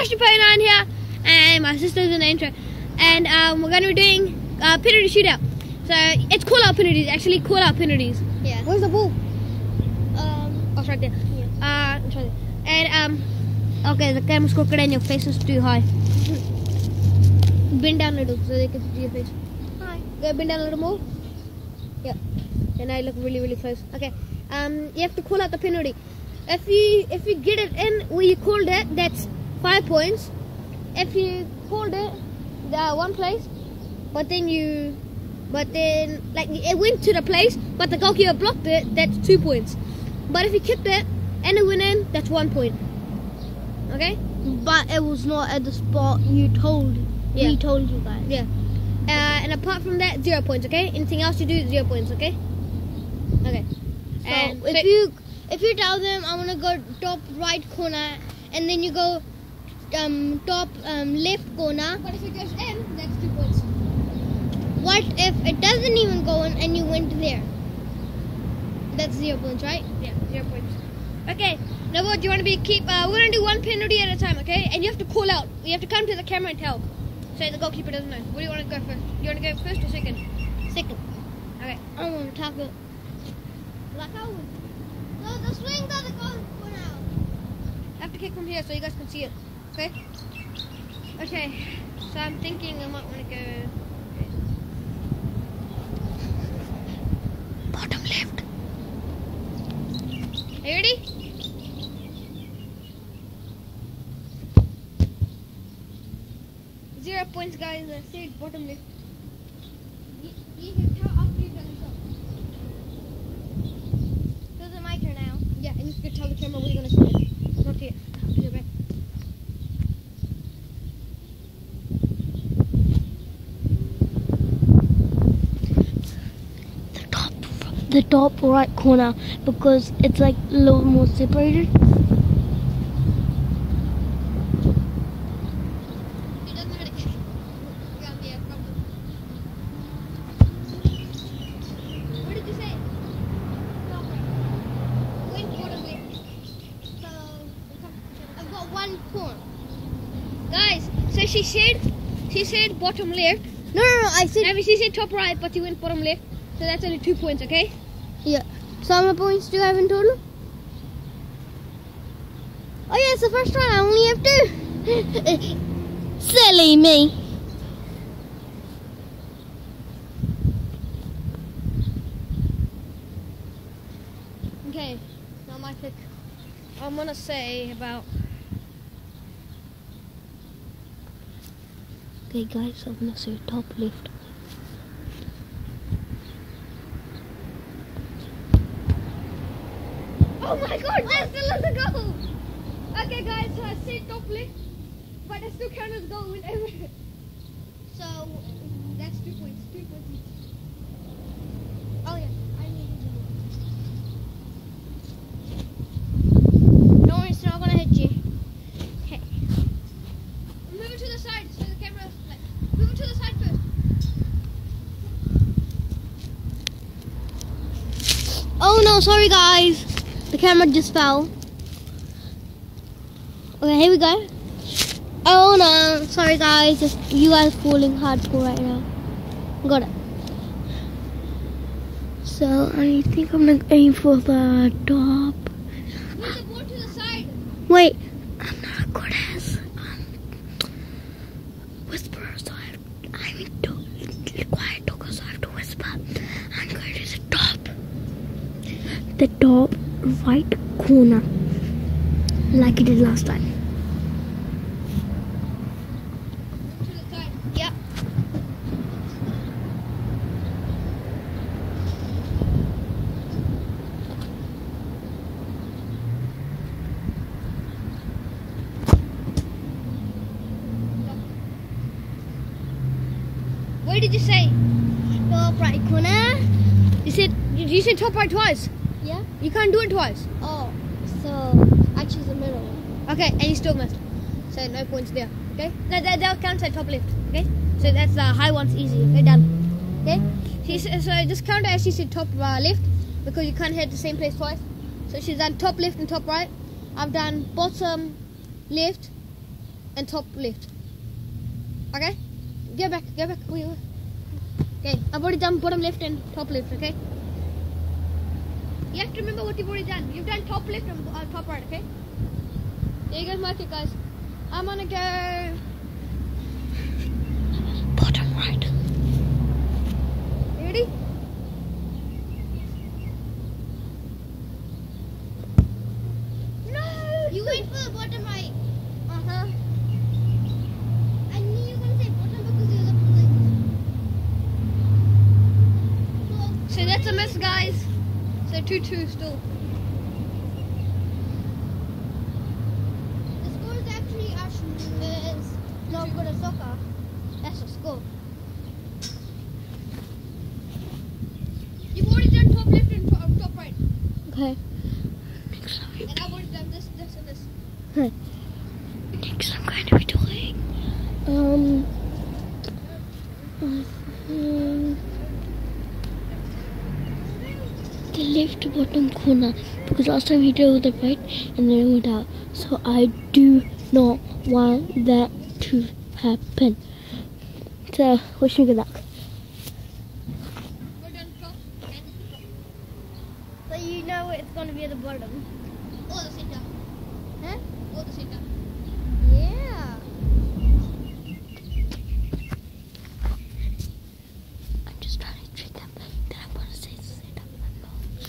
Ashley Payne here, and my sister's in the intro. And um, we're going to be doing uh, penalty shootout. So it's call out penalties, actually call out penalties. Yeah. Where's the ball? Um, Oh, it's right there. Yeah. Uh, it's right there. And um, okay, the camera's crooked and your face is too high. bend down a little so they can see your face. hi. Go bend down a little more. Yeah. And I look really, really close. Okay. Um, you have to call out the penalty. If you if you get it in where you called it, that's five points. If you called it the one place, but then you, but then like it went to the place, but the goalkeeper blocked it, that's two points. But if you kicked it and it went in, that's one point. Okay. But it was not at the spot you told. Yeah. We told you guys. Yeah. Uh, and apart from that, zero points. Okay. Anything else you do, zero points. Okay. Okay. So And if so- you if you tell them I want to go top right corner and then you go um, top um, left corner, But if it goes in, that's two points. what if it doesn't even go in and you went there? That's zero points, right? Yeah, zero points. Okay, now what? Do you want to be keep? Uh, we're gonna do one penalty at a time, okay? And you have to call out. You have to come to the camera and tell. So the goalkeeper doesn't know. What do you want to go first? You want to go first or second? Second. Okay. I want to tackle. Like I would. No, the swing doesn't go for now. I have to kick from here so you guys can see it. Okay. Okay. So I'm thinking I might want to go. Bottom left. Are you ready? Zero points, guys. I said bottom left. You, you can tell after you've done yourself. So it's my turn now. Yeah, and you can tell the camera what you're gonna say. Not yet. To your back. The top, the top right corner because it's like a little more separated. He doesn't really care. Yeah, yeah, probably. What did you say? Top right. Went bottom left. So, I've got one point. guys, so she said, she said bottom left. No, no, no. I said I mean, she said top right, but you went bottom left. So that's only two points, okay? Yeah. So how many points do you have in total? Oh yeah, it's the first try. I only have two. Silly me. Okay, now my pick. I'm gonna say about Okay, guys, I'm gonna say top left. Oh my god, that's still a goal! Okay guys, so I said left, but I still count as goal whenever. So that's two points, two points each. Oh yeah, I need not gonna hit you. Okay. Move it to the side so the camera, move it to the side first. Oh no, sorry guys. The camera just fell. Okay, here we go. Oh no, sorry guys. Just you guys falling hardcore right now. Got it. So I think I'm gonna aim for the top. Wait, I'm not good as um, whisperer, so I have, I need to quiet so I have to whisper. I'm going to the top, the top right corner, like I did last time. Yeah. Where did you say? Top right corner. You said you, you said top right twice. Yeah. You can't do it twice. Oh, so I choose the middle one. Okay, and you still missed. So no points there. Okay? No, that, that counts at top left. Okay? So that's the high one's easy. Okay, done. Okay? She, so just count as she said top uh, left because you can't hit the same place twice. So she's done top left and top right. I've done bottom left and top left. Okay? Go back, go back. Okay, I've already done bottom left and top left, okay? You have to remember what you've already done. You've done top left and uh, top right, okay? There you go, my kick, guys. I'm gonna go. Bottom right. You ready? No! You went for the bottom right. Uh huh. I knew you were going to say bottom because you were like. So that's a miss, guys. So 2 2 still. the score is actually Ash is not good at soccer. That's a score. You've already done top left and top, top right. Okay. Next time, And I've already done this, this, and this. next I'm going to be doing. Um, the left bottom corner because last time he did it with the right and then it went out. So I do not want that to happen. So wish me good luck. We're done top and top. So you know it's going to be at the bottom. Or the center. Huh? Or the center. Yeah. I'm just trying to trick them. Then I'm gonna say sit up my nose.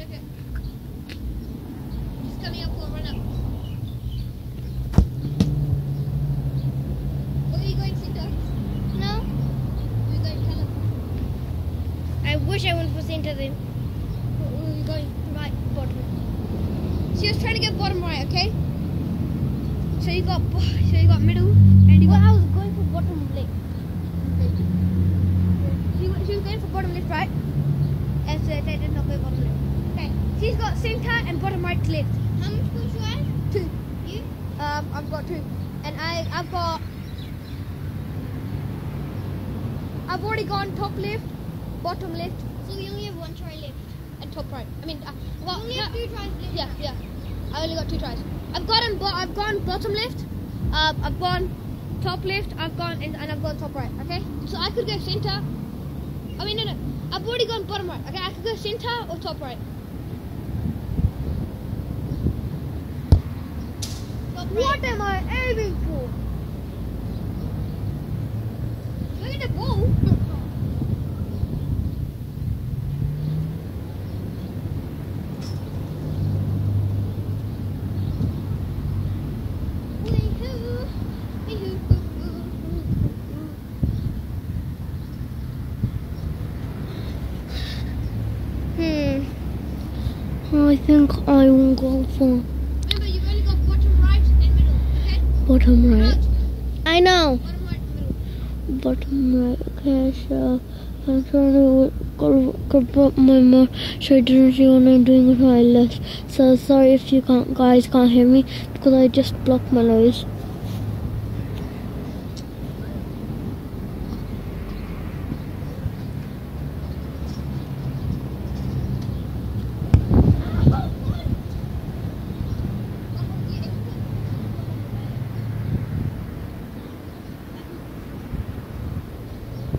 Okay. He's coming up, we'll run up. Or are you going center? No? Or are you going color? I wish I went for center then. Or are you going right? Bottom. She was trying to get bottom right, okay? So you got, so you got middle, and you Well, got. I was going for bottom left. She, she was going for bottom left, right? And so they did not go bottom left. Okay. She's got center and bottom right left. How much points you have? Two. You? Um, I've got two. And I, I've got. I've already gone top left, bottom left, So you only have one try left. and top right. I mean, uh, well, only no, have two tries left. yeah, yeah. I only got two tries. I've gone, bo- I've gone bottom left. Uh, I've gone top left. I've gone and, and I've gone top right. Okay. So I could go center. I mean, no, no. I've already gone bottom right. Okay. I could go center or top right. Top What am I aiming for? Look at the ball. I think I will go for Remember, you've only got bottom right and middle. Okay? bottom right. I know. Bottom right and middle. Bottom right. Okay, so I'm trying to go, go put my mouth so I didn't see when I'm doing with my left. So sorry if you can't guys can't hear me because I just blocked my nose.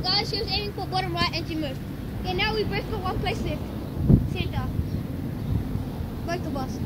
Guys, she was aiming for bottom right and she missed. Okay, now we both got one place left. Center. Both of us. Now